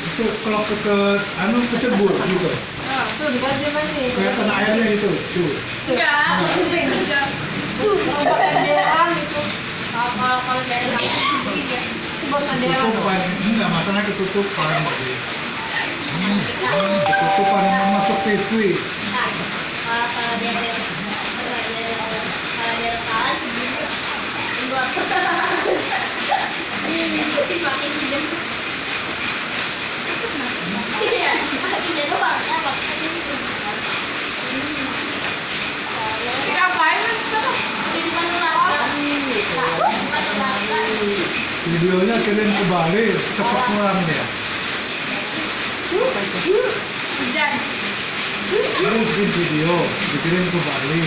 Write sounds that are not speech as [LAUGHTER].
itu kalau ke, ke anu kecebur gitu. Ah, tuh kelihatan airnya itu tuh. Enggak, enggak. Tuh, kalau itu. Kalau kalau dari kamu ya. Ketutupan enggak masalahnya ketutupan Hmm, ketutupan yang masuk TV Nah, kalau kalau dia kalau dia dia ada kalah sebelumnya buat [LAUGHS] makin tidak videonya kirim ke Bali cepat pulang dia. Bikin video dikirim ke Bali